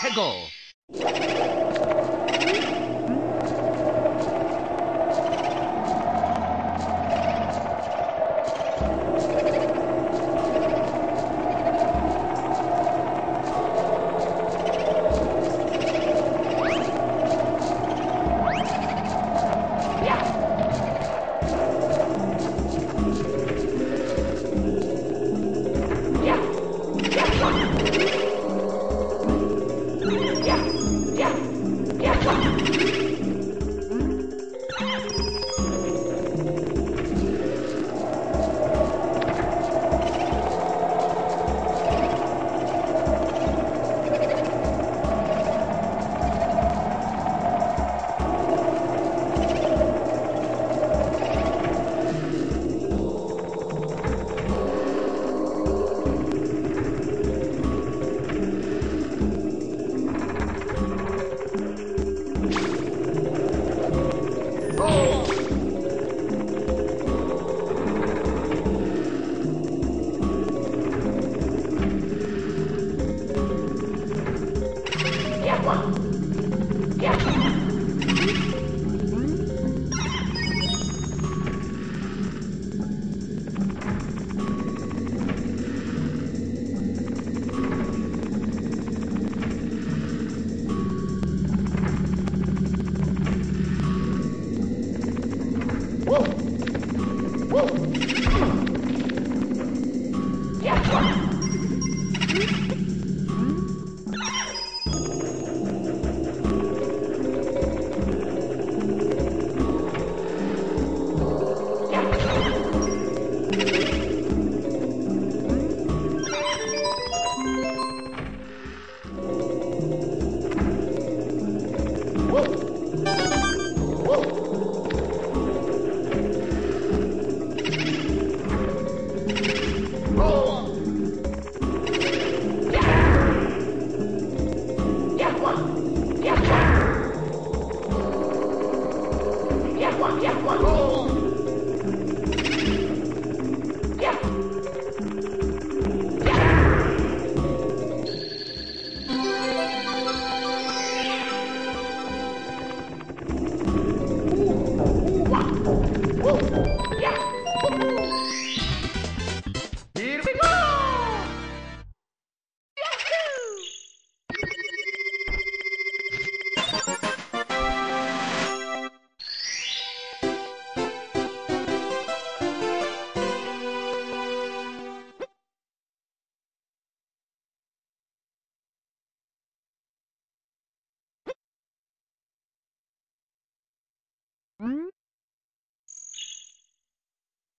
开搞。Whoa! Whoa! Yeah, one, yeah, one, roll!